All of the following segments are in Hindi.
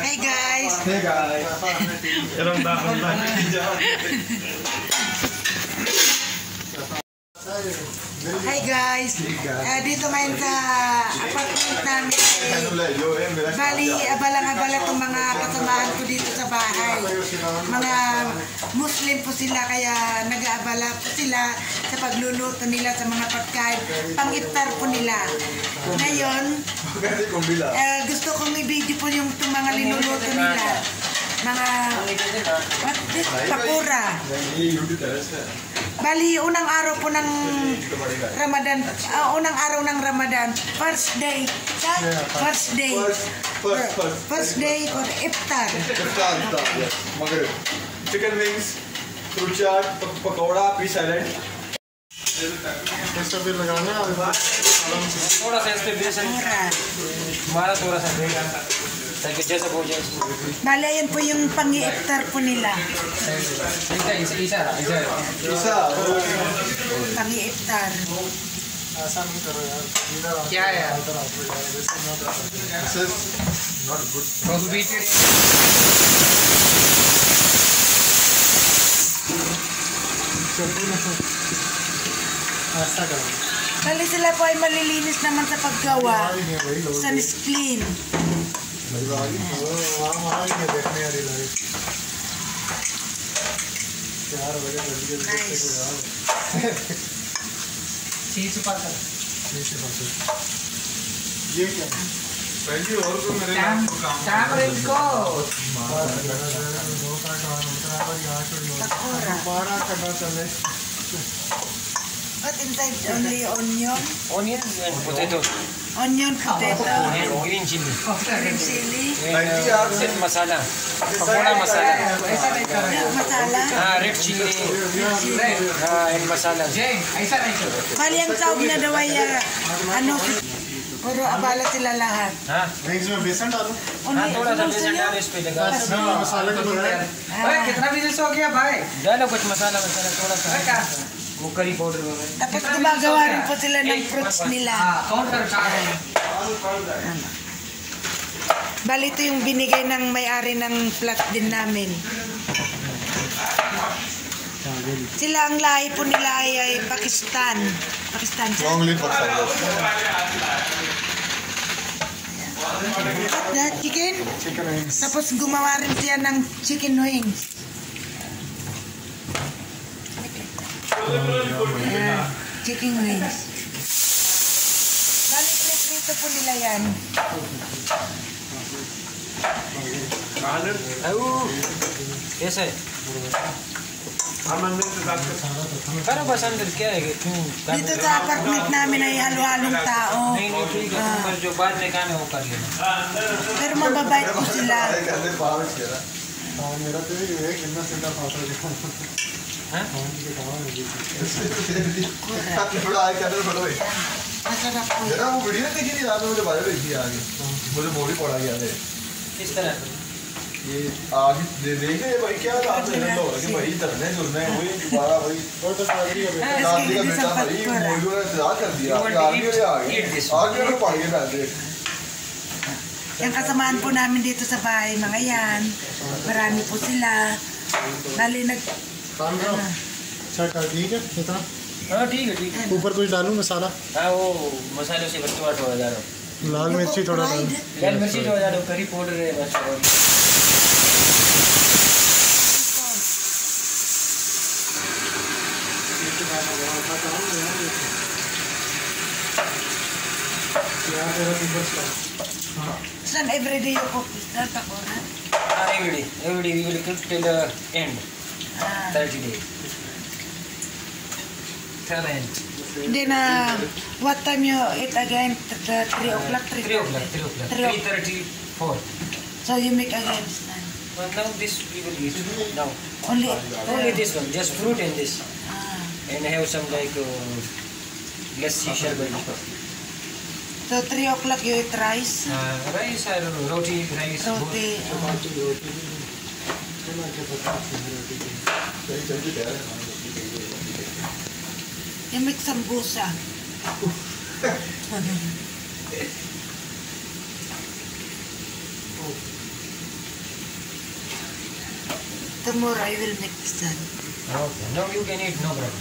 Hey guys! Hey guys! Hi guys! Ah, dito ngayon sa apartment namin. eh, Bali, abalang-abala itong mga kasamahan ko dito sa bahay. Mga Muslim po sila, kaya nag-aabala po sila sa pagluluto nila sa mga pagkain. Pang-iftar po nila. Ngayon, eh, gusto kong i-video po yung itong mga linuluto nila. Mga? Pakura. Bali, unang araw po ng Ramadan, ah, unang araw ng Ramadan, first day, sa first day, First, first, first day for iftar. मगर chicken wings fruit chaat pakora P salad ऐसा भी लगाना है थोड़ा सा इस पे बेसन Mura. हमारा थोड़ा सा देगा ताकि जैसे हो जाए Bali, ayan po yung pang-iftar po nila. ऐसा ऐसा ऐसा ऐसा ऐसा Pang-iftar. ऐसा नहीं करो यार इधर आओ, क्या है यार? इधर आओ, यार, वैसे मत आओ। नॉट गुड प्रोहिबिटेड चलो ना ऐसा करो Bali, sila po ay malilinis naman sa paggawa. वही नहीं वही लोग Sa clean. को यार चीज़ पर ये क्या है? पहली और को मेरे को काम दो Pakura. बारह करना चले What inside only onion? Onion and potato Onion, potato, and green chili green chili, and set masala pakora masala masala. हाँ रेड चिली हाँ एंड मसाला ऐसा नहीं करो Bali, ang tawag na daw ay, ah, ano, puro abala sila lahat. हाँ विंग्स में बेसन डालो हाँ थोड़ा सा बेसन डालो इस पे लगा मसाले Ah, कितना बिज़नेस हो गया भाई डालो कुछ मसाला मसाला थोड़ा सा O curry powder ba? Tapos gumagawa rin po sila ng fruits nila. Ah, powder sa akin. Ano? Bali ito yung binigay ng may-ari ng flat din namin. Sila ang lahi po nila ay, Pakistan. Pakistan siya. Only Pakistan. That chicken? Chicken wings. Tapos gumawa rin siya ng chicken wings. Ayan, chicken wings. Bali, prito po nila yan. कैसे करो बस अंदर क्या है क्यों Dito sa apartment namin ay halo-halong tao. नहीं नहीं ठीक है तुम बस जो बाद में काम है वो कर लेना Pero mababait po sila. हाँ है हाँ? हाँ है. जरा वो वीडियो में मुझे में मोड़ी पड़ा गया है ये आगे दे- देख रहे भाई क्या रात में तो कि भाई धरने जुलने वही दोबारा वही और तो शादी है बेटा गांधी का बेटा भाई मोदी ने इंतज़ार कर दिया कि वाले आ गए आगे वाले पड़ गए बैठे Yung kasamaan po namin dito sa bahay, mga yan. Marami po sila. Bali, nag... काम करो। अच्छा कर ठीक है इतना हाँ ठीक है ठीक है। ऊपर कुछ डालूं मसाला? हाँ वो मसालों से बस थोड़ा थोड़ा डालो। लाल मिर्ची थोड़ा डालो। लाल मिर्ची थोड़ा डालो करी पाउडर है बस। से Saan everyday yung cook? Saan pa ko na? हाँ every day every day we will cook till the end. 30 days till the end hindi. What time you eat again? 3 o'clock? 3 3 o'clock 3 o'clock Three 3 4 So you make again this well, now this we will eat now Only... only this one just fruit and this Ah. and have some like uh, lassi sherbet So 3 o'clock you eat rice? uh, rice I don't know roti rice both. Roti. You make the Tomorrow I will make salad. Okay. No, you can eat, no problem.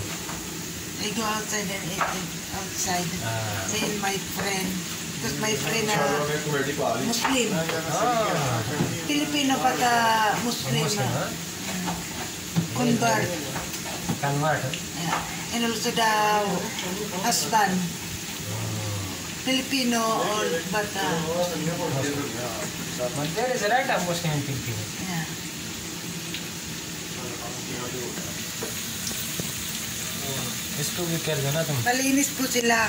I go outside and eat it outside. Ah. Uh, See my friend. Because my friend Çorba are ve kuvveti pali. Muslim. Ah, Filipino but uh, Muslim. Muslim, uh, huh? Convert. Convert, huh? Yeah. And also the husband. Filipino or but uh, But there is a right of Muslim in Philippines. yeah. इसको भी कर दो ना तुम Malinis po sila.